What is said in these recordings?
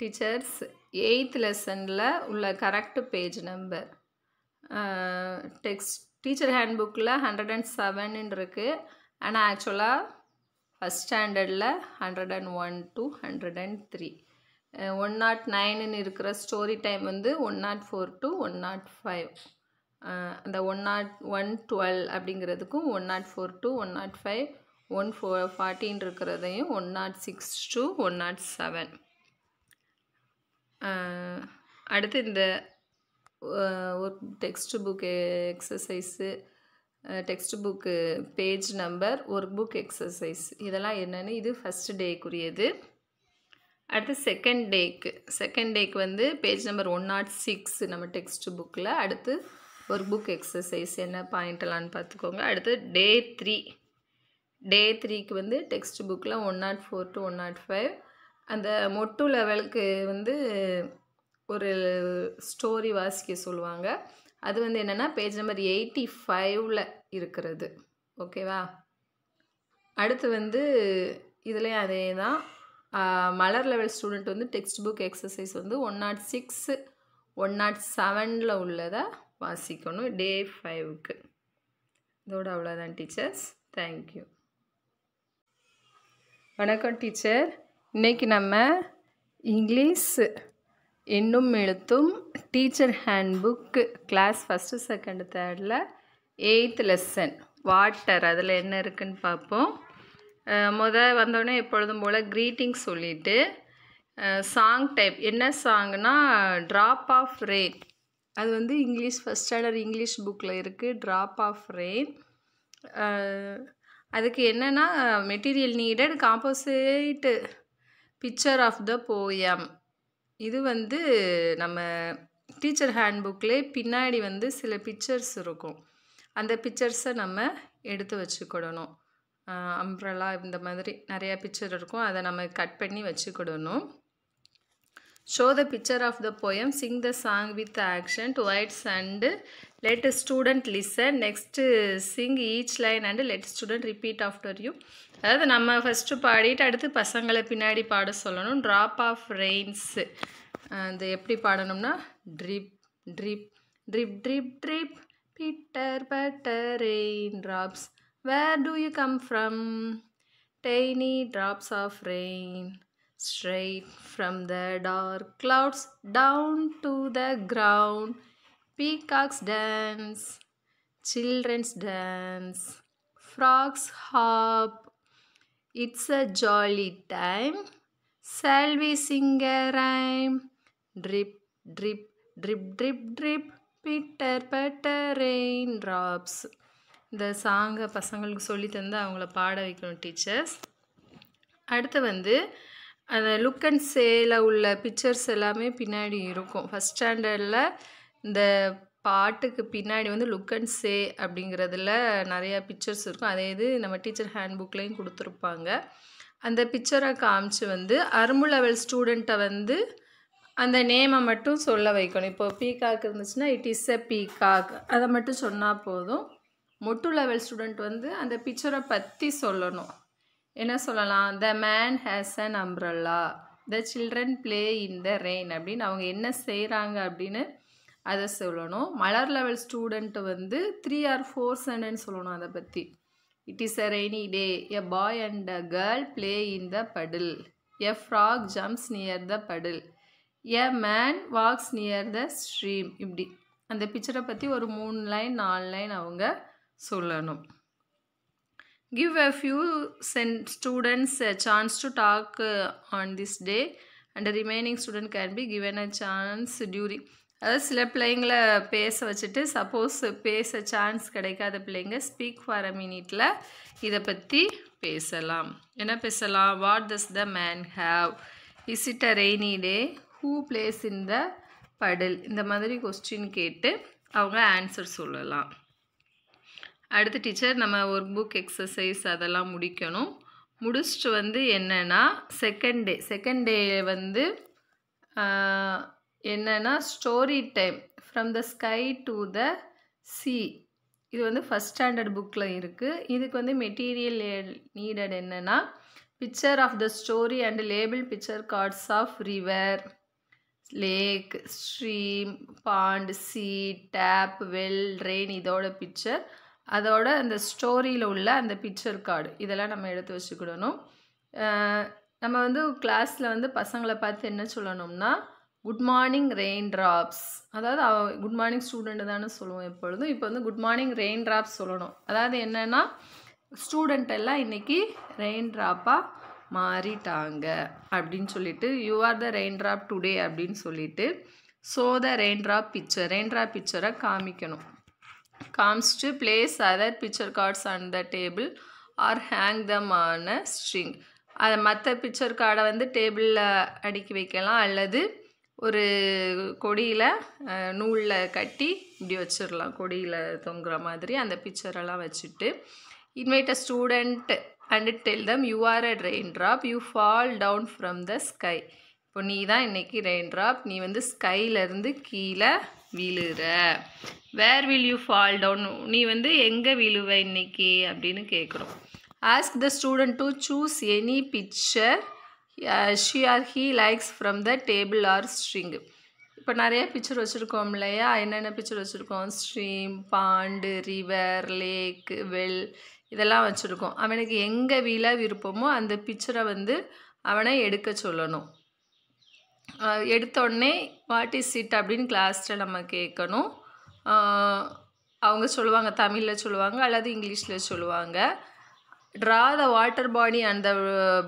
Teachers eighth லெசனில் உள்ள correct page number. Text teacher hand புக்கில் ஹண்ட்ரட் அண்ட் செவன் இருக்குது ஆனால் ஆக்சுவலாக ஃபஸ்ட் ஸ்டாண்டர்டில் hundred and one to hundred and three. One nought நைனுன்னு இருக்கிற ஸ்டோரி டைம் வந்து one nought four to one nought five. அந்த one not one twelve அப்படிங்கிறதுக்கும் one nought four to one nought five one four fourteen இருக்கிறதையும் one nought six to one nought seven. அடுத்து இந்த ஒரு text book exercise text book page number work book exercise இதெல்லாம் என்னென்னு இது first டேக்குரியது அடுத்து second டேக்கு second டேக்கு வந்து page number one nought six நம்ம டெக்ஸ்ட் புக்கில் அடுத்து ஒரு புக் எக்ஸசைஸ் என்ன பாயிண்ட்டெல்லாம்னு பார்த்துக்கோங்க. அடுத்து டே த்ரீ டே த்ரீக்கு வந்து டெக்ஸ்ட் புக்கில் one nought four to one nought five அந்த மொட்டு லெவலுக்கு வந்து ஒரு ஸ்டோரி வாசிக்க சொல்லுவாங்க. அது வந்து என்னென்னா பேஜ் நம்பர் எயிட்டி ஃபைவ்ல இருக்கிறது ஓகேவா அடுத்து வந்து இதுலேயும் அதே தான் மலர் லெவல் ஸ்டூடெண்ட் வந்து டெக்ஸ்ட் புக் எக்ஸசைஸ் வந்து one nought six one nought செவனில் உள்ளதை வாசிக்கணும். டே ஃபைவுக்கு இதோட அவ்வளோதான் டீச்சர்ஸ் தேங்க்யூ வணக்கம் டீச்சர் இன்றைக்கி நம்ம இங்கிலீஷ் எண்ணும் எழுத்தும் teacher hand book class first second தேர்டில் eighth lesson water அதில் என்ன இருக்குன்னு பார்ப்போம். முத வந்தோடனே எப்பொழுதும் போல் க்ரீட்டிங் சொல்லிவிட்டு சாங் டைப் என்ன சாங்னா ட்ராப் ஆஃப் ரெயின் அது வந்து இங்கிலீஷ் ஃபஸ்ட் ஸ்டாண்டர்ட் இங்கிலீஷ் புக்கில் இருக்குது ட்ராப் ஆஃப் ரெயின் அதுக்கு என்னென்னா material needed composite picture of the poem இது வந்து நம்ம டீச்சர் ஹேண்ட் புக்லேயே பின்னாடி வந்து சில பிக்சர்ஸ் இருக்கும். அந்த பிக்சர்ஸை நம்ம எடுத்து வச்சுக்கிடணும். அம்ப்ரலா இந்த மாதிரி நிறையா பிக்சர் இருக்கும். அதை நம்ம கட் பண்ணி வச்சுக்கிடணும். Show the picture of the poem sing the song with action twice and let student listen next sing each line and let student repeat after you அதாவது நம்ம ஃபஸ்ட்டு பாடிட்டு அடுத்து பசங்களை பின்னாடி பாட சொல்லணும். ட்ராப் ஆஃப் ரெயின்ஸு அது எப்படி பாடணும்னா drip drip drip drip drip pitter patter rain drops where do you come from tiny drops of rain straight from the dark clouds down to the ground. Peacocks dance children's dance frogs hop it's a jolly time shall we sing drip drip drip drip drip pitter patter rain drops இந்த சாங்கை பசங்களுக்கு சொல்லி தந்து அவங்கள பாட வைக்கணும் teachers அடுத்து வந்து அந்த லுக் அண்ட் சேல உள்ள பிக்சர்ஸ் எல்லாமே பின்னாடி இருக்கும் ஃபஸ்ட் ஸ்டாண்டர்டில் இந்த பாட்டுக்கு பின்னாடி வந்து லுக் அண்ட் சே அப்படிங்கிறதுல நிறையா பிக்சர்ஸ் இருக்கும். அதே இது நம்ம டீச்சர் ஹேண்ட் புக்லேயும் கொடுத்துருப்பாங்க. அந்த பிக்சரை காமிச்சு வந்து அரும்பு லெவல் ஸ்டூடெண்ட்டை வந்து அந்த நேமை மட்டும் சொல்ல வைக்கணும். இப்போ பீகாக் இருந்துச்சுன்னா இட் இஸ் எ பீகாக் அதை மட்டும் சொன்னால் போதும். மொட்டு லெவல் ஸ்டூடெண்ட் வந்து அந்த பிக்சரை பற்றி சொல்லணும். என்ன சொல்லலாம்? The man has an umbrella the children play in the rain அப்படின்னு அவங்க என்ன செய்கிறாங்க அப்படின்னு அதை சொல்லணும். மலர் லெவல் ஸ்டூடெண்ட்டு வந்து த்ரீ ஆர் ஃபோர் சென்டென்ஸ் சொல்லணும் அதை பற்றி it is a rainy day a boy and a girl play in the puddle a frog jumps near the puddle a man walks near the stream இப்படி. அந்த பிக்சரை பற்றி ஒரு மூணு லைன் நாலு லைன் அவங்க சொல்லணும். Give a few sen- students a chance to talk uh, on this day. And the remaining student can be given a chance during அதாவது சில பிள்ளைங்கள பேச வச்சுட்டு சப்போஸ் பேச சான்ஸ் கிடைக்காத பிள்ளைங்க ஸ்பீக் ஃபார் அ மினிட்டில் இதை பற்றி பேசலாம். என்ன பேசலாம்? What does the man have is it a rainy day who plays in the puddle இந்த மாதிரி கொஸ்டின் கேட்டு அவங்க ஆன்சர் சொல்லலாம். அடுத்த டீச்சர் நம்ம ஒரு புக் எக்ஸசைஸ் அதெல்லாம் முடிக்கணும். முடிச்சுட்டு வந்து என்னென்னா செகண்ட் டே செகண்ட் டே வந்து என்னென்னா story time from the sky to the sea இது வந்து ஃபஸ்ட் ஸ்டாண்டர்ட் புக்கில் இருக்குது இதுக்கு வந்து மெட்டீரியல் நீடட் என்னென்னா picture of the story and label picture cards of river lake stream pond sea tap well rain இதோட பிக்சர் அதோட அந்த ஸ்டோரியில் உள்ள அந்த பிக்சர் கார்டு இதெல்லாம் நம்ம எடுத்து வச்சுக்கிடணும். நம்ம வந்து கிளாஸில் வந்து பசங்களை பார்த்து என்ன சொல்லணும்னா குட் மார்னிங் ரெயின் ட்ராப்ஸ் அதாவது அவ குட் மார்னிங் ஸ்டூடெண்ட் தானே சொல்லுவோம் எப்பொழுதும். இப்போ வந்து குட் மார்னிங் ரெயின் ட்ராப்ஸ் சொல்லணும். அதாவது என்னென்னா ஸ்டூடெண்ட் எல்லாம் இன்றைக்கி ரெயின் ட்ராப்பாக மாறிட்டாங்க அப்படின்னு சொல்லிட்டு you are the rain drop today அப்படின்னு சொல்லிட்டு so the rain drop picture rain drop பிக்சரை காமிக்கணும். காமிச்சிட்டு place other picture cards on the table or hang them on a string அதை மற்ற பிக்சர் கார்டை வந்து டேபிளில் அடுக்கி வைக்கலாம். அல்லது ஒரு கொடியில் நூலில் கட்டி இப்படி வச்சிடலாம் கொடியில் தொங்குற மாதிரி அந்த பிக்சரெல்லாம் வச்சுட்டு invite a student and tell them you are a rain drop you fall down from the sky இப்போ நீ தான் இன்றைக்கி ரெயின் ட்ராப் நீ வந்து ஸ்கைலேருந்து கீழே விழுற. Where will you fall down நீ வந்து எங்கே விழுவ இன்னைக்கு? அப்படின்னு கேட்குறோம் ask the student to choose any picture she or he likes from the table or string இப்போ நிறைய பிக்சர் வச்சுருக்கோம் இல்லையா? என்னென்ன பிக்சர் வச்சுருக்கோம்? Stream pond river lake well இதெல்லாம் வச்சுருக்கோம். அவனுக்கு எங்கே விழ விருப்பமோ அந்த பிக்சரை வந்து அவனை எடுக்க சொல்லணும். எடுத்தோடனே வாட் இஸ் இட் அப்படின்னு கிளாஸில் நம்ம கேட்கணும். அவங்க சொல்லுவாங்க தமிழில் சொல்லுவாங்க அல்லது இங்கிலீஷில் சொல்லுவாங்க. Draw the water body and the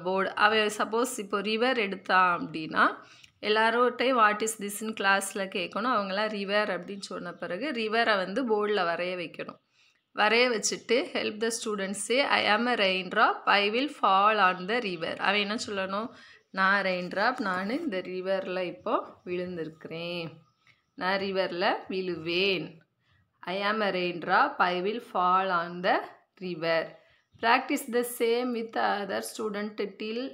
board. அவன் சப்போஸ் இப்போ ரிவர் எடுத்தான் அப்படின்னா எல்லாரோட்டையும் வாட் இஸ் திஸ்ன்னு கிளாஸில் கேட்கணும் அவங்களாம் ரிவர் அப்படின்னு சொன்ன பிறகு ரிவரை வந்து போர்டில் வரைய வைக்கணும். வரைய வச்சுட்டு help the ஸ்டூடெண்ட்ஸே I am a rain drop I will fall on the river அவன் என்ன சொல்லணும்? நான் ரெயின் ட்ராப் நான் இந்த ரிவரில் இப்போது விழுந்திருக்கிறேன். நான் ரிவரில் விழுவேன். I am a rain drop I will fall on the river practise the same with other student till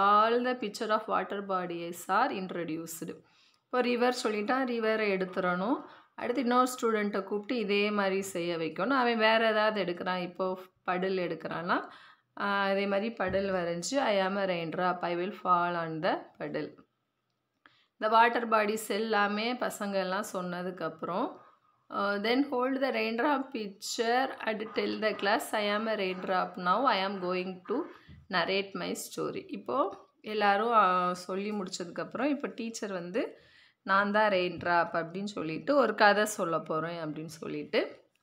all the picture of water bodies are introduced இப்போ river சொல்லிட்டான் ரிவரை எடுத்துடணும் அடுத்து இன்னொரு ஸ்டூடெண்ட்டை கூப்பிட்டு இதே மாதிரி செய்ய வைக்கணும். அவன் வேறு ஏதாவது எடுக்கிறான். இப்போது படல் எடுக்கிறான்னா அதே மாதிரி படல் வரைஞ்சி I am a I will fall on the puddle இந்த வாட்டர் பாடிஸ் எல்லாமே பசங்க எல்லாம் சொன்னதுக்கப்புறம் then hold the rain drop picture at tell the class I am a rain drop now I am going to narrate my story இப்போது எல்லோரும் சொல்லி முடிச்சதுக்கப்புறம் இப்போ டீச்சர் வந்து நான் தான் ரெயின் ட்ராப் அப்படின்னு சொல்லிட்டு ஒரு கதை சொல்ல போகிறேன் அப்படின்னு சொல்லிட்டு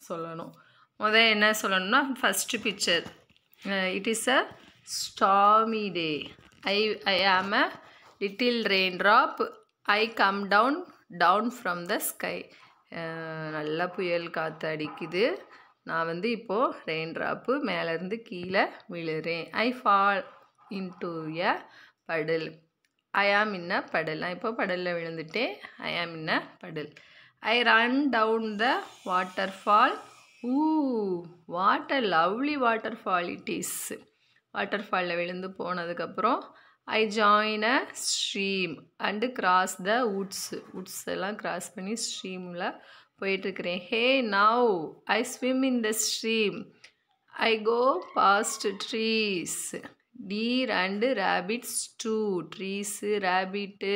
சொல்லணும். முதல் என்ன சொல்லணும்னா first picture it is a stormy day I I am a little rain drop I come down down from the sky நல்லா புயல் காற்று அடிக்குது. நான் வந்து இப்போது ரெயின் ட்ராப்பு மேலேருந்து கீழே விழுறேன். ஐ fall into a படல் I am in a படல் நான் இப்போ படலில் விழுந்துட்டேன். I am in a puddle I run down the water fall who water lovely water fall it is water ஃபாலில் விழுந்து போனதுக்கப்புறம் I join a stream and cross the woods woods எல்லாம் cross பண்ணி ஸ்ட்ரீமில் போயிட்டுருக்கிறேன். Hey now I swim in the stream I go past trees deer and rapids to trees rapid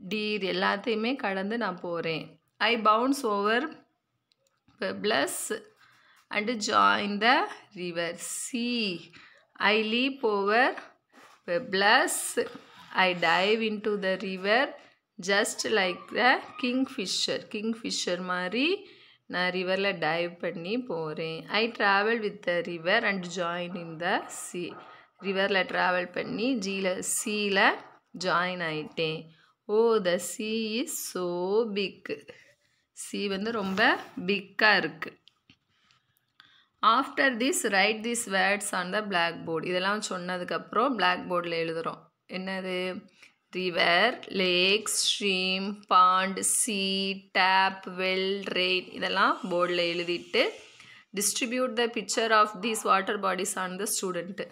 deer எல்லாத்தையுமே கடந்து நான் போகிறேன் I bounce over pebbles and join the river see I leap over pebbles I dive into the river just like the king fisher king fisher மாதிரி நான் ரிவரில் dive பண்ணி போகிறேன் I travel with the river and join in the sea ரிவரில் travel பண்ணி ஜீல சீல join ஆயிட்டேன். ஓ the sea is so big sea வந்து ரொம்ப பிக்காக இருக்குது after this write this words on the black board இதெல்லாம் சொன்னதுக்கப்புறம் பிளாக் போர்டில் எழுதுகிறோம் என்னது? River lake stream pond sea tap well rain இதெல்லாம் போர்டில் எழுதிட்டு distribute the picture of these water bodies on the student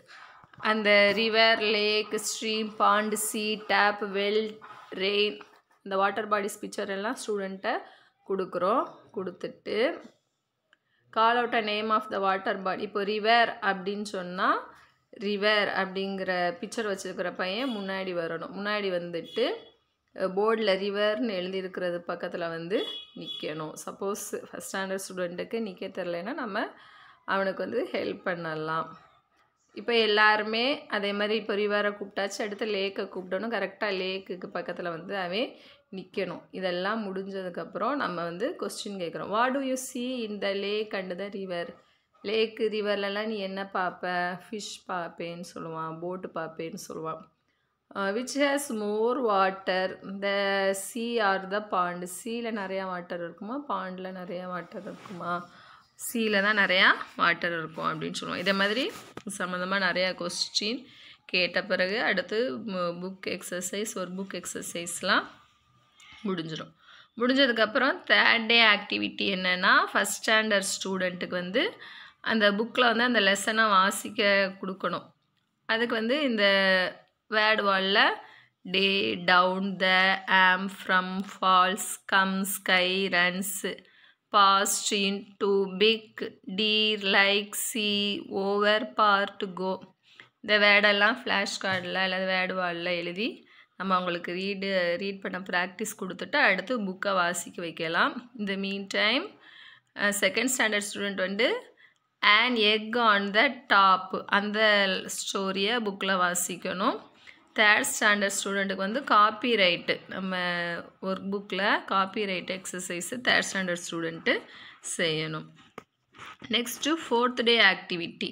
அந்த river lake stream pond sea tap well rain இந்த வாட்டர் பாடிஸ் பிக்சர் எல்லாம் ஸ்டூடெண்ட்டை கொடுக்குறோம். கொடுத்துட்டு call out a name of the water body இப்போ ரிவர் அப்படின்னு சொன்னால் ரிவர் அப்படிங்கிற பிக்சர் வச்சுருக்கிற பையன் முன்னாடி வரணும். முன்னாடி வந்துட்டு போர்டில் ரிவர்னு எழுதியிருக்கிறது பக்கத்தில் வந்து நிற்கணும் சப்போஸ் ஃபஸ்ட் ஸ்டாண்டர்ட் ஸ்டூடெண்ட்டுக்கு நிற்க தெரிலனா நம்ம அவனுக்கு வந்து ஹெல்ப் பண்ணலாம். இப்போ எல்லாருமே அதே மாதிரி இப்போ ரிவரை கூப்பிட்டாச்சு அடுத்து லேக்கை கூப்பிடணும். கரெக்டாக லேக்குக்கு பக்கத்தில் வந்து அவன் நிற்கணும் இதெல்லாம் முடிஞ்சதுக்கப்புறம் நம்ம வந்து கொஸ்டின் கேட்குறோம். What do you see in the lake and the river lake ரிவர்லலாம் நீ என்ன பார்ப்ப? ஃபிஷ் பார்ப்பேன்னு சொல்லுவான். போட்டு பார்ப்பேன்னு சொல்லுவான். Which has more water the sea or the pond சீயில் நிறையா வாட்டர் இருக்குமா? பாண்டில் நிறையா வாட்டர் இருக்குமா? சீயில் தான் நிறையா வாட்டர் இருக்கும் அப்படின்னு சொல்லுவோம் இதே மாதிரி சம்மந்தமாக நிறையா கொஸ்டின் கேட்ட பிறகு அடுத்து uh, புக் எக்ஸசைஸ் ஒரு புக் எக்ஸசைஸ்லாம் முடிஞ்சிடும் முடிஞ்சதுக்கப்புறம் தேர்ட் டே ஆக்டிவிட்டி என்னென்னா ஃபஸ்ட் ஸ்டாண்டர்ட் ஸ்டூடெண்ட்டுக்கு வந்து அந்த புக்கில் வந்து அந்த லெசனை வாசிக்க கொடுக்கணும். அதுக்கு வந்து இந்த வேர்டு வாலில் day down the am from falls come sky runs past in to big deer like sea over part go இந்த வேர்டெல்லாம் ஃப்ளாஷ் கார்டில் அல்லது வேர்டு வாலில் எழுதி நம்ம அவங்களுக்கு ரீடு ரீட் பண்ண ப்ராக்டிஸ் கொடுத்துட்டு அடுத்து புக்கை வாசிக்க வைக்கலாம். இந்த mean time second standard student வந்து an egg on the top அந்த ஸ்டோரியை புக்கில் வாசிக்கணும். தேர்ட் ஸ்டாண்டர்ட் ஸ்டூடெண்ட்டுக்கு வந்து காப்பி ரைட்டு நம்ம ஒர்க் புக்கில் copy write exercise third standard student செய்யணும். நெக்ஸ்ட்டு ஃபோர்த் டே ஆக்டிவிட்டி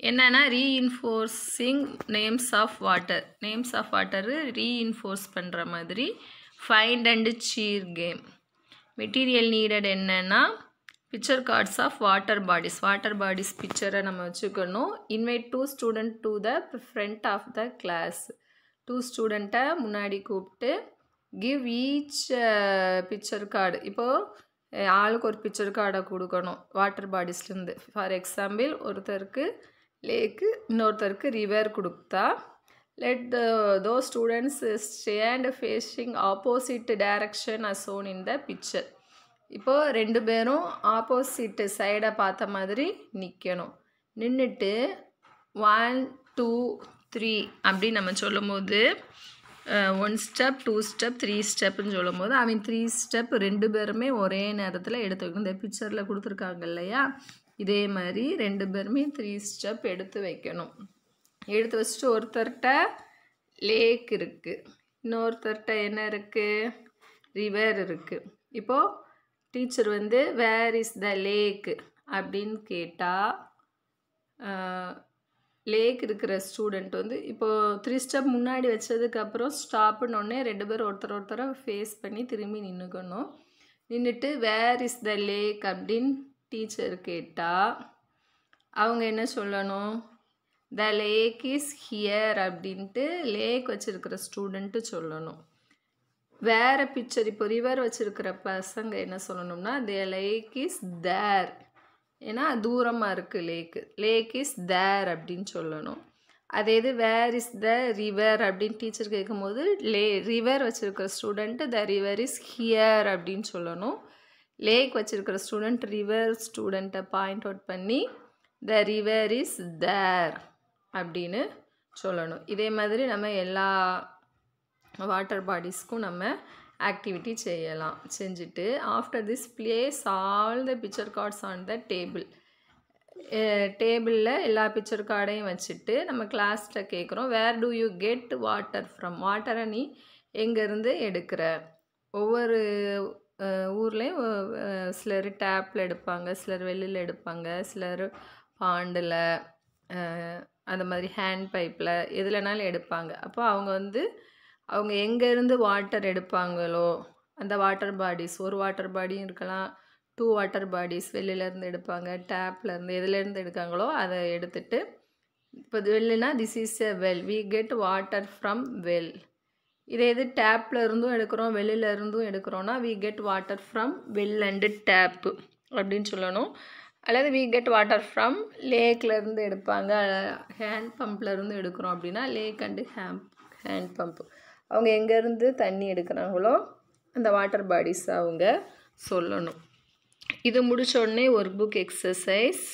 என்னென்னா reinforcing names of water names of water reinforce பண்ணுற மாதிரி find and seek game material needed என்னென்னா picture cards of water bodies water bodies பிக்சரை நம்ம வச்சுக்கணும். Invite two student to the front of the class two ஸ்டூடெண்ட்டை முன்னாடி கூப்பிட்டு give each picture card இப்போது ஆளுக்கு ஒரு பிக்சர் கார்டை கொடுக்கணும். வாட்டர் பாடிஸ்லேருந்து ஃபார் எக்ஸாம்பிள் ஒருத்தருக்கு லேக்கு இன்னொருத்தருக்கு ரிவர் கொடுத்தா. Let those students stand facing opposite direction a shown in the picture இப்போது ரெண்டு பேரும் ஆப்போசிட்டு சைடை பார்த்த மாதிரி நிற்கணும் நின்றுட்டு ஒன் டூ த்ரீ அப்படின்னு நம்ம சொல்லும்போது one step two step three ஸ்டெப்புன்னு சொல்லும்போது அவன் த்ரீ ஸ்டெப் ரெண்டு பேருமே ஒரே நேரத்தில் எடுத்து வைக்கணும். இந்த பிக்சரில் கொடுத்துருக்காங்க இல்லையா? இதே மாதிரி ரெண்டு பேருமே த்ரீ ஸ்டெப் எடுத்து வைக்கணும். எடுத்து வச்சுட்டு ஒருத்தர்கிட்ட லேக் இருக்குது இன்னொருத்தர்கிட்ட என்ன இருக்குது ரிவர் இருக்குது இப்போது டீச்சர் வந்து வேர் இஸ் த லேக் அப்படின்னு கேட்டால் லேக் இருக்கிற ஸ்டூடெண்ட் வந்து இப்போது த்ரீ ஸ்டெப் முன்னாடி வச்சதுக்கப்புறம் ஸ்டாப்புன்னொடனே ரெண்டு பேரும் ஒருத்தர் ஒருத்தரை ஃபேஸ் பண்ணி திரும்பி நின்றுக்கணும் நின்றுட்டு வேர் இஸ் த லேக் அப்படின்னு டீச்சர் கேட்டால் அவங்க என்ன சொல்லணும்? த லேக் இஸ் ஹியர் அப்படின்ட்டு லேக் வச்சுருக்கிற ஸ்டூடெண்ட்டு சொல்லணும். வேறு பிக்சர் இப்போ ரிவர் வச்சுருக்கிற பசங்க என்ன சொல்லணும்னா த லேக் இஸ் தேர் ஏன்னா தூரமாக இருக்குது லேக்கு லேக் இஸ் தேர் அப்படின்னு சொல்லணும். அதே இது வேர் இஸ் த ரிவர் அப்படின்னு டீச்சர் கேட்கும்போது லே ரிவர் வச்சுருக்கிற student the river is here அப்படின்னு சொல்லணும். லேக் வச்சுருக்கிற ஸ்டூடெண்ட் ரிவர் ஸ்டூடெண்ட்டை பாயிண்ட் அவுட் பண்ணி த ரிவர் இஸ் தேர் அப்படின்னு சொல்லணும். இதே மாதிரி நம்ம எல்லா வாட்டர் பாடிஸ்க்கும் நம்ம ஆக்டிவிட்டி செய்யலாம். செஞ்சுட்டு after this place all the picture cards on the table டேபிளில் எல்லா பிக்சர் கார்டையும் வச்சுட்டு நம்ம கிளாஸில் கேட்குறோம் where do you get water from வாட்டரை நீ எங்கேருந்து எடுக்கிற? ஒவ்வொரு ஊர்லேயும் சிலர் டேப்பில் எடுப்பாங்க சிலர் வெளியில் எடுப்பாங்க சிலர் பாண்டில் அந்த மாதிரி ஹேண்ட் பைப்பில் எதுலனாலும் எடுப்பாங்க. அப்போ அவங்க வந்து அவங்க எங்கேருந்து வாட்டர் எடுப்பாங்களோ அந்த வாட்டர் பாடிஸ் ஒரு வாட்டர் பாடியும் இருக்கலாம் டூ வாட்டர் பாடிஸ் வெளியிலேருந்து எடுப்பாங்க டேப்லேருந்து எதுலேருந்து எடுக்காங்களோ அதை எடுத்துட்டு இப்போ வெளிலனா this is a well we get water from well இதே இது டேப்பில் இருந்தும் எடுக்கிறோம் வெளியில இருந்தும் எடுக்கிறோன்னா we get water from well and tap அப்படின்னு சொல்லணும். அல்லது வி கெட் வாட்டர் ஃப்ரம் லேக்லேருந்து எடுப்பாங்க. ஹேண்ட் பம்ப்லேருந்து எடுக்கிறோம் அப்படின்னா லேக் அண்டு ஹேம் ஹேண்ட் பம்ப் அவங்க எங்கேருந்து தண்ணி எடுக்கிறாங்களோ அந்த வாட்டர் பாடிஸ் அவங்க சொல்லணும். இது முடித்தோடனே ஒரு புக் எக்ஸசைஸ்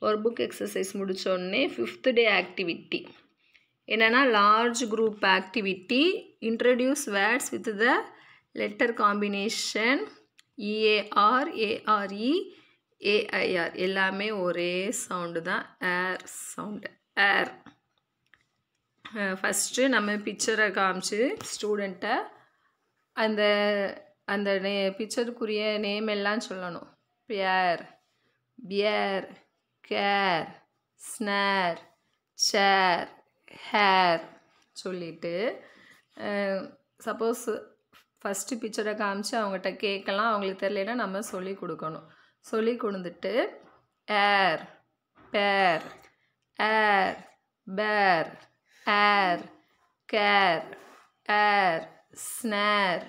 ஒரு புக் எக்ஸசைஸ் முடித்தோடனே ஃபிஃப்த் டே ஆக்டிவிட்டி என்னென்னா large group activity introduce words with the letter combination E A R A R E A I R எல்லாமே ஒரே சவுண்டு தான். ஏர் சவுண்டு ஏர் ஃபஸ்ட்டு நம்ம பிக்சரை காமிச்சு ஸ்டூடெண்ட்டை அந்த அந்த நே பிக்சருக்குரிய நேம் எல்லாம் சொல்லணும். Bear pear care snare chair hair சொல்லிவிட்டு சப்போஸ் ஃபஸ்ட்டு பிக்சரை காமிச்சு அவங்ககிட்ட கேட்கலாம். அவங்களுக்கு தெரியலனா நம்ம சொல்லி கொடுக்கணும். சொல்லி கொடுத்துட்டு ஏர் பேர் ஏர் பேர் ஏர் கேர் ஏர் ஸ்னேர்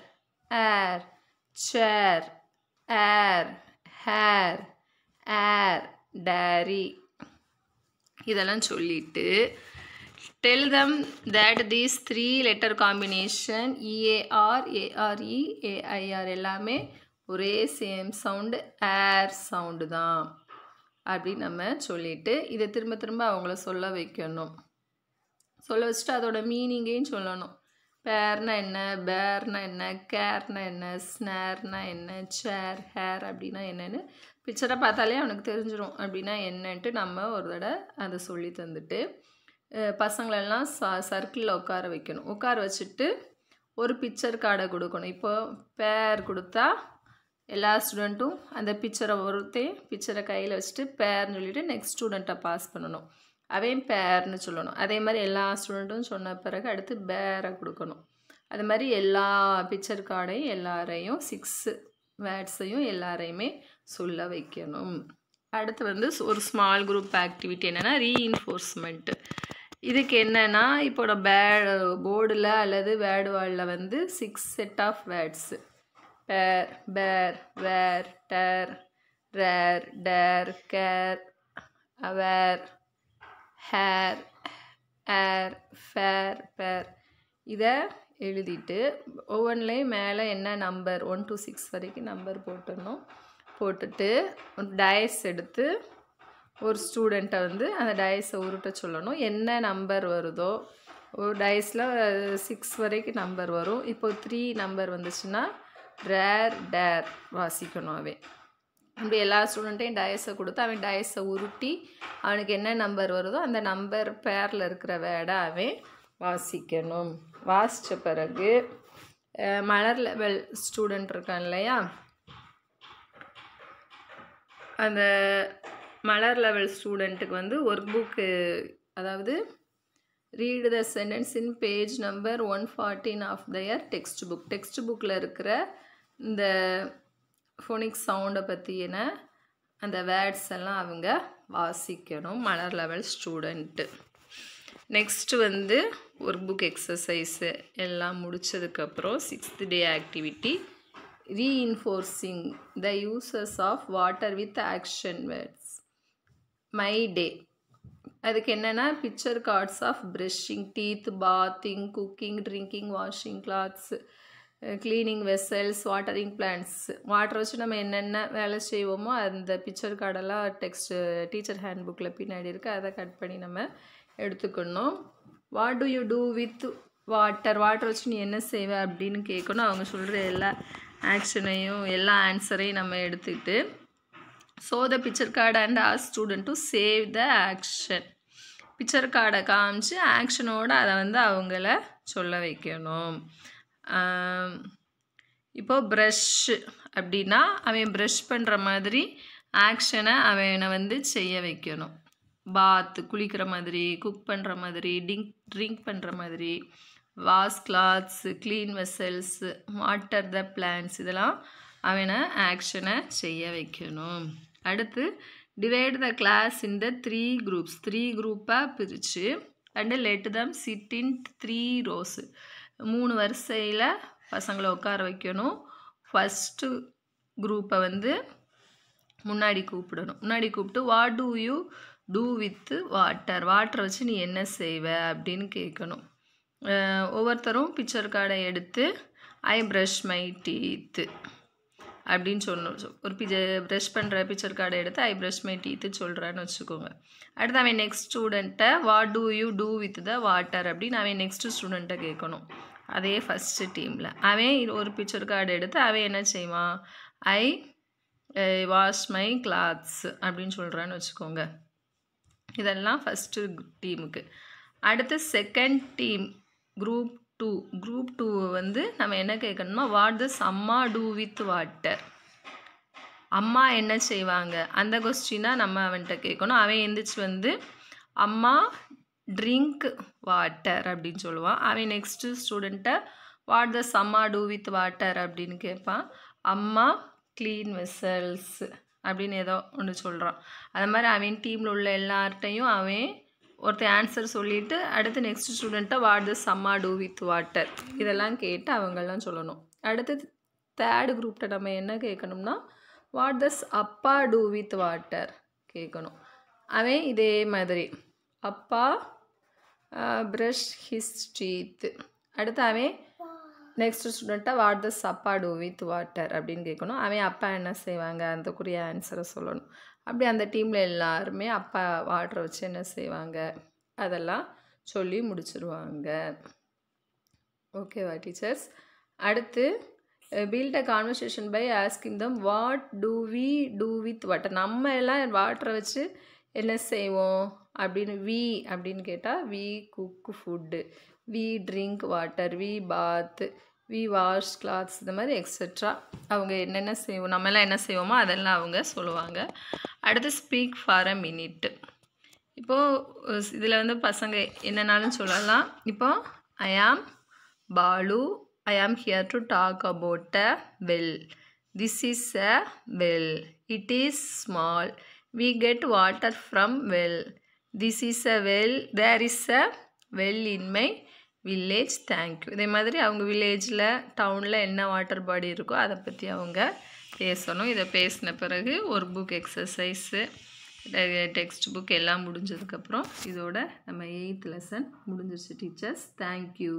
ஏர் சேர் ஏர் ஹேர் ஏர் டேரி. இதெல்லாம் சொல்லிட்டு tell them that these three letter combination E A R A R E A I R எல்லாமே ஒரே சேம் சவுண்டு ஏர் சவுண்டு தான். அப்படின்னு நம்ம சொல்லிட்டு இதை திரும்ப திரும்ப அவங்கள சொல்ல வைக்கணும். சொல்ல வச்சுட்டு அதோட மீனிங்கையும் சொல்லணும். பேர்னா என்ன பேர்னா என்ன கேர்னா என்ன ஸ்னேர்னா என்ன சேர் ஹேர் அப்படின்னா என்னென்னு பிக்சரை பார்த்தாலே அவனுக்கு தெரிஞ்சிடும் அப்படின்னா என்னன்ட்டு நம்ம ஒரு தடவை அதை சொல்லி தந்துட்டு பசங்களெல்லாம் ச சர்க்கிளில் உட்கார வைக்கணும். உட்கார வச்சுட்டு ஒரு பிக்சர் கார்டை கொடுக்கணும். இப்போது பேர் கொடுத்தா எல்லா ஸ்டூடெண்ட்டும் அந்த பிக்சரை ஒருத்தையும் பிக்சரை கையில் வச்சுட்டு பேர்னு சொல்லிவிட்டு நெக்ஸ்ட் ஸ்டூடெண்ட்டை பாஸ் பண்ணணும். அவன் பேர்னு சொல்லணும். அதே மாதிரி எல்லா ஸ்டூடெண்ட்டும் சொன்ன பிறகு அடுத்து பேரை கொடுக்கணும். அது மாதிரி எல்லா பிக்சர் கார்டையும் எல்லாரையும் சிக்ஸு வேர்ட்ஸையும் எல்லாரையுமே சொல்ல வைக்கணும். அடுத்து வந்து ஒரு ஸ்மால் குரூப் ஆக்டிவிட்டி என்னென்னா ரீஇன்ஃபோர்ஸ்மெண்ட்டு இதுக்கு என்னென்னா இப்போட பேட் போர்டில் அல்லது வேர்டு வாலில் வந்து six set of words pair pair where டர் rare dare care aware hair air fair pair இதை எழுதிட்டு ஒவ்வொன்றிலையும் மேலே என்ன நம்பர் ஒன் டூ சிக்ஸ் வரைக்கும் நம்பர் போட்டுடணும். போட்டுட்டு ஒரு டயஸ் எடுத்து ஒரு ஸ்டூடெண்ட்டை வந்து அந்த டயஸை உருட்ட சொல்லணும். என்ன நம்பர் வருதோ ஒரு டயஸில் சிக்ஸ் வரைக்கும் நம்பர் வரும். இப்போ த்ரீ நம்பர் வந்துச்சுன்னா ரேர் டேர் வாசிக்கணும் அவன். அப்படி எல்லா ஸ்டூடெண்ட்டையும் டயஸை கொடுத்து அவன் டயஸை உருட்டி அவனுக்கு என்ன நம்பர் வருதோ அந்த நம்பர் பேரில் இருக்கிற வேடை அவன் வாசிக்கணும். வாசித்த பிறகு மலர் லெவல் ஸ்டூடெண்ட் இருக்கான் இல்லையா? அந்த மலர் லெவல் ஸ்டூடெண்ட்டுக்கு வந்து ஒர்க் புக்கு அதாவது read the sentence in page number one fourteen of their text book text புக்கில் இருக்கிற இந்த ஃபோனிக் சவுண்டை பற்றின அந்த வேர்ட்ஸ் எல்லாம் அவங்க வாசிக்கணும் மலர் லெவல் ஸ்டூடெண்ட்டு நெக்ஸ்ட்டு வந்து ஒர்க் புக் எக்ஸசைஸு எல்லாம் முடித்ததுக்கப்புறம் sixth day activity reinforcing the uses of water with action words my day அதுக்கு என்னென்னா picture cards of brushing teeth bathing cooking drinking washing clothes cleaning vessels watering plants water வச்சு நம்ம என்னென்ன வேலை செய்வோமோ அந்த பிக்சர் கார்டெல்லாம் டெக்ஸ்ட் டீச்சர் ஹேண்ட் புக்கில் பின்னாடி இருக்குது அதை கட் பண்ணி நம்ம எடுத்துக்கணும். What do you do with water water வச்சு நீ என்ன செய்வ அப்படின்னு கேட்கணும் அவங்க சொல்கிற எல்லா ஆக்ஷனையும் எல்லா ஆன்சரையும் நம்ம எடுத்துக்கிட்டு so the picture card and are student to save the action picture கார்டை காமிச்சு ஆக்ஷனோடு அதை வந்து அவங்கள சொல்ல வைக்கணும். இப்போது ப்ரஷ் அப்படின்னா அவன் ப்ரஷ் பண்ணுற மாதிரி ஆக்ஷனை அவனை வந்து செய்ய வைக்கணும். பாத் குளிக்கிற மாதிரி குக் பண்ணுற மாதிரி டிங்க் ட்ரிங்க் பண்ணுற மாதிரி wash clothes clean vessels water the plants இதெல்லாம் அவனை ஆக்ஷனை செய்ய வைக்கணும். அடுத்து divide the class in the three groups three குரூப்பாக பிரித்து and let them sit in three rows மூணு வரிசையில் பசங்களை உட்கார வைக்கணும். ஃபஸ்ட்டு குரூப்பை வந்து முன்னாடி கூப்பிடணும். முன்னாடி கூப்பிட்டு what do you do with water வாட்டரை வச்சு நீ என்ன செய்வ? அப்படின்னு கேட்கணும் ஒவ்வொருத்தரும் பிக்சர் கார்டை எடுத்து ஐ ப்ரஷ் மை டீத்து அப்படின்னு சொல்லணும். ஒரு பிஜ ப்ரஷ் பண்ணுற பிக்சர் கார்டை எடுத்து ஐ ப்ரஷ் மை டீத்து சொல்கிறான்னு வச்சுக்கோங்க. அடுத்து அவன் next ஸ்டூடெண்ட்டை what do you do with the water அப்படின்னு அவன் நெக்ஸ்ட் ஸ்டூடெண்ட்டை கேட்கணும். அதே ஃபஸ்ட்டு டீமில் அவன் ஒரு பிக்சர் கார்டு எடுத்து அவன் என்ன செய்வான்? ஐ வாஷ் மை கிளாத்ஸ் அப்படின்னு சொல்கிறான்னு வச்சுக்கோங்க. இதெல்லாம் ஃபஸ்ட்டு டீமுக்கு அடுத்து second team group two group two வந்து நம்ம என்ன கேட்கணுமா வாட் திஸ் அம்மா டூ வித் வாட்டர் அம்மா என்ன செய்வாங்க? அந்த கொஸ்டினாக நம்ம அவன்கிட்ட கேட்கணும். அவன் எந்திரிச்சு வந்து அம்மா ட்ரிங்க் வாட்டர் அப்படின்னு சொல்லுவான். அவன் நெக்ஸ்ட்டு ஸ்டூடெண்ட்டை வாட் த சம்மா டூ வித் வாட்டர் அப்படின்னு கேட்பான். அம்மா க்ளீன் வெசல்ஸ் அப்படின்னு ஏதோ ஒன்று சொல்கிறான் அது மாதிரி அவன் டீமில் உள்ள எல்லார்ட்டையும் அவன் ஒருத்தன் ஆன்சர் சொல்லிவிட்டு அடுத்து நெக்ஸ்ட் ஸ்டூடெண்ட்டை வாட் த அம்மா டூ வித் வாட்டர் இதெல்லாம் கேட்டு அவங்கெல்லாம் சொல்லணும். அடுத்து தேர்டு குரூப்கிட்ட நம்ம என்ன கேட்கணும்னா வாட் தஸ் அப்பா டூ வித் வாட்டர் கேட்கணும். அவன் இதே மாதிரி அப்பா ப்ரஷ் ஹிஸ் டீத்து அடுத்து அவன் நெக்ஸ்ட் ஸ்டூடெண்ட்டாக வாட் தஸ் அப்பா டூ வித் வாட்டர் அப்படின்னு கேட்கணும். அவன் அப்பா என்ன செய்வாங்க? அந்தக்குரிய ஆன்சரை சொல்லணும். அப்படி அந்த டீமில் எல்லாருமே அப்பா வாட்டரை வச்சு என்ன செய்வாங்க? அதெல்லாம் சொல்லி முடிச்சுருவாங்க. ஓகேவா டீச்சர்ஸ்? அடுத்து build a conversation by asking them what do we do with water நம்ம எல்லாம் வாட்டரை வச்சு என்ன செய்வோம்? அப்படின்னு வி அப்படின்னு கேட்டால் we cook food we drink water we bath we wash clothes இந்த மாதிரி எக்ஸெட்ரா அவங்க என்னென்ன செய்வோம்? நம்மலாம் என்ன செய்வோமோ அதெல்லாம் அவங்க சொல்லுவாங்க. அடுத்து ஸ்பீக் ஃபார் அ மினிட் இப்போது இதில் வந்து பசங்க என்னன்னாலும் சொல்லலாம். இப்போது ஐ am Balu I am here to talk about a well this is a well it is small we get water from well this is a well there is a well in my village thank you இதே மாதிரி அவங்க வில்லேஜில் டவுனில் என்ன water body இருக்கோ அதை பற்றி அவங்க பேசணும். இதை பேசின பிறகு ஒரு புக் எக்ஸசைஸு டெக்ஸ்ட் புக் எல்லாம் முடிஞ்சதுக்கப்புறம் இதோட நம்ம எயித் லெசன் முடிஞ்சிருச்சு டீச்சர்ஸ் தேங்க்யூ